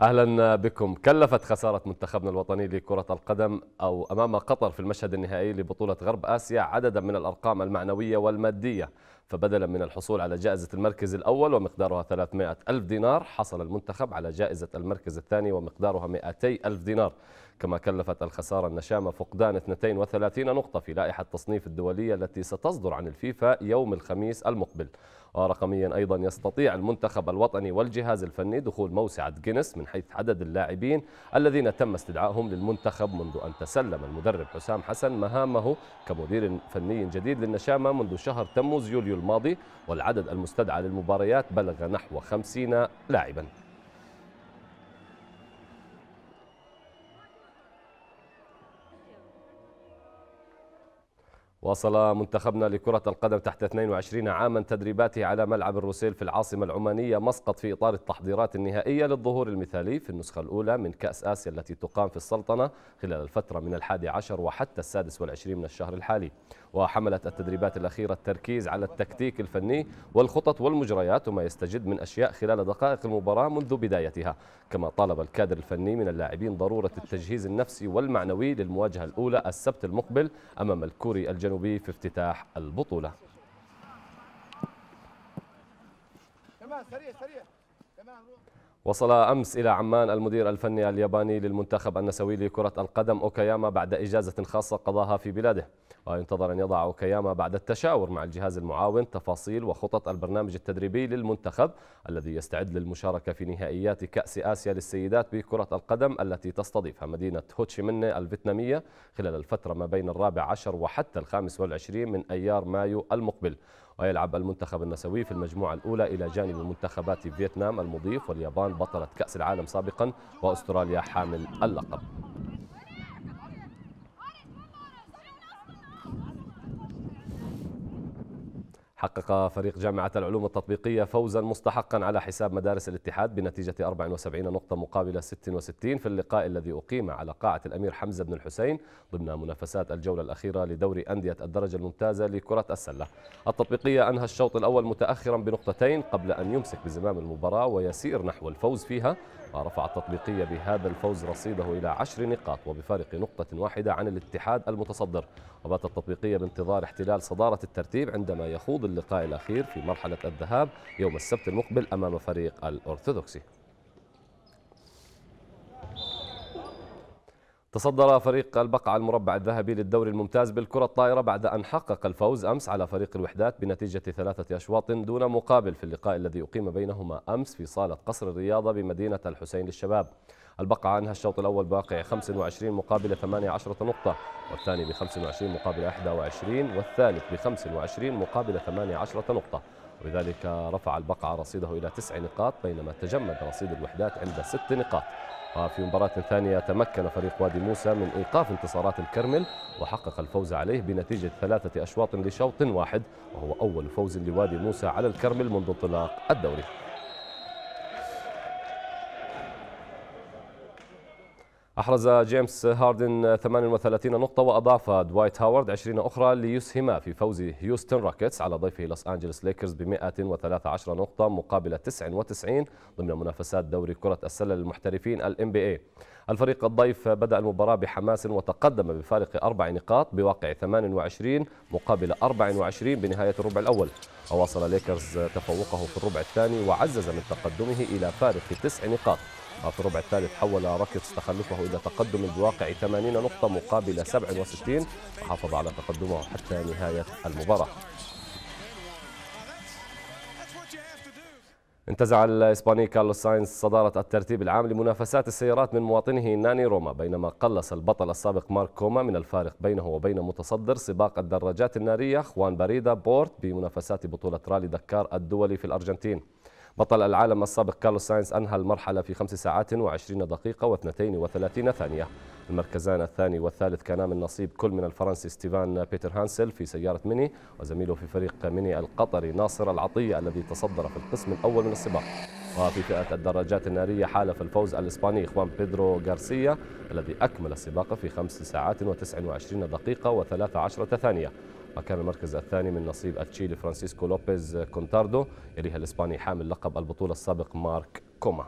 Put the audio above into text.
أهلا بكم. كلفت خسارة منتخبنا الوطني لكرة القدم أو أمام قطر في المشهد النهائي لبطولة غرب آسيا عددا من الأرقام المعنوية والمادية. فبدلا من الحصول على جائزة المركز الأول ومقدارها 300 ألف دينار حصل المنتخب على جائزة المركز الثاني ومقدارها 200 ألف دينار. كما كلفت الخسارة النشامة فقدان 32 نقطة في لائحة التصنيف الدولية التي ستصدر عن الفيفا يوم الخميس المقبل. ورقميا أيضا يستطيع المنتخب الوطني والجهاز الفني دخول موسعة جينيس من حيث عدد اللاعبين الذين تم استدعائهم للمنتخب منذ أن تسلم المدرب حسام حسن مهامه كمدير فني جديد للنشامة منذ شهر تموز يوليو الماضي والعدد المستدعى للمباريات بلغ نحو 50 لاعبا. واصل منتخبنا لكرة القدم تحت 22 عاما تدريباته على ملعب الروسيل في العاصمة العمانية مسقط في إطار التحضيرات النهائية للظهور المثالي في النسخة الأولى من كأس آسيا التي تقام في السلطنة خلال الفترة من الحادي عشر وحتى السادس والعشرين من الشهر الحالي. وحملت التدريبات الأخيرة التركيز على التكتيك الفني والخطط والمجريات وما يستجد من أشياء خلال دقائق المباراة منذ بدايتها. كما طالب الكادر الفني من اللاعبين ضرورة التجهيز النفسي والمعنوي للمواجهة الأولى السبت المقبل أمام الكوري الجنوبي. في افتتاح البطولة. سريع سريع. وصل أمس إلى عمان المدير الفني الياباني للمنتخب النسوي لكرة القدم أوكاياما بعد إجازة خاصة قضاها في بلاده. وينتظر أن يضع أوكاياما بعد التشاور مع الجهاز المعاون تفاصيل وخطط البرنامج التدريبي للمنتخب الذي يستعد للمشاركة في نهائيات كأس آسيا للسيدات بكرة القدم التي تستضيفها مدينة هوتشيميني الفيتنامية خلال الفترة ما بين الرابع عشر وحتى الخامس والعشرين من أيار مايو المقبل. ويلعب المنتخب النسوي في المجموعة الأولى إلى جانب منتخبات فيتنام المضيف واليابان بطلة كأس العالم سابقا وأستراليا حامل اللقب. حقق فريق جامعة العلوم التطبيقية فوزا مستحقا على حساب مدارس الاتحاد بنتيجة 74 نقطة مقابل 66 في اللقاء الذي أقيم على قاعة الأمير حمزة بن الحسين ضمن منافسات الجولة الأخيرة لدوري أندية الدرجة الممتازة لكرة السلة. التطبيقية أنهى الشوط الأول متأخرا بنقطتين قبل أن يمسك بزمام المباراة ويسير نحو الفوز فيها ورفع التطبيقية بهذا الفوز رصيده إلى عشر نقاط وبفارق نقطة واحدة عن الاتحاد المتصدر. وبات التطبيقية بانتظار احتلال صدارة الترتيب عندما يخوض اللقاء الأخير في مرحلة الذهاب يوم السبت المقبل أمام فريق الأرثوذكسي. تصدر فريق البقعة المربع الذهبي للدوري الممتاز بالكرة الطائرة بعد أن حقق الفوز أمس على فريق الوحدات بنتيجة ثلاثة أشواط دون مقابل في اللقاء الذي أقيم بينهما أمس في صالة قصر الرياضة بمدينة الحسين للشباب. البقعة أنهى الشوط الأول بواقع 25 مقابل 18 نقطة والثاني ب 25 مقابل 21 والثالث ب 25 مقابل 18 نقطة. وبذلك رفع البقعة رصيده إلى تسع نقاط بينما تجمد رصيد الوحدات عند ست نقاط. وفي مباراة ثانية تمكن فريق وادي موسى من إيقاف انتصارات الكرمل وحقق الفوز عليه بنتيجة ثلاثة أشواط لشوط واحد وهو أول فوز لوادي موسى على الكرمل منذ انطلاق الدوري. أحرز جيمس هاردن 38 نقطة وأضاف دوايت هاورد 20 أخرى ليسهما في فوز هيوستن روكيتس على ضيفه لوس أنجلوس ليكرز ب 113 نقطة مقابل 99 ضمن منافسات دوري كرة السلة للمحترفين ال NBA الفريق الضيف بدأ المباراة بحماس وتقدم بفارق أربع نقاط بواقع 28 مقابل 24 بنهاية الربع الأول. وواصل ليكرز تفوقه في الربع الثاني وعزز من تقدمه إلى فارق تسع نقاط. في الربع الثالث حول روكيتس تخلفه إلى تقدم بواقع 80 نقطة مقابل 67 وحافظ على تقدمه حتى نهاية المباراة. انتزع الإسباني كارلوس ساينز صدارة الترتيب العام لمنافسات السيارات من مواطنه ناني روما بينما قلص البطل السابق مارك كوما من الفارق بينه وبين متصدر سباق الدراجات النارية خوان باريدا بورت بمنافسات بطولة رالي دكار الدولي في الأرجنتين. بطل العالم السابق كارلوس ساينز أنهى المرحلة في خمس ساعات وعشرين دقيقة و32 ثانية. المركزان الثاني والثالث كانا من نصيب كل من الفرنسي ستيفان بيتر هانسل في سيارة ميني وزميله في فريق ميني القطري ناصر العطية الذي تصدر في القسم الأول من السباق. وفي فئة الدراجات النارية حالف الفوز الإسباني خوان بيدرو غارسيا الذي أكمل السباق في خمس ساعات و29 دقيقة و13 ثانية. وكان المركز الثاني من نصيب التشيلي فرانسيسكو لوبيز كونتاردو يليها الإسباني حامل لقب البطولة السابق مارك كوما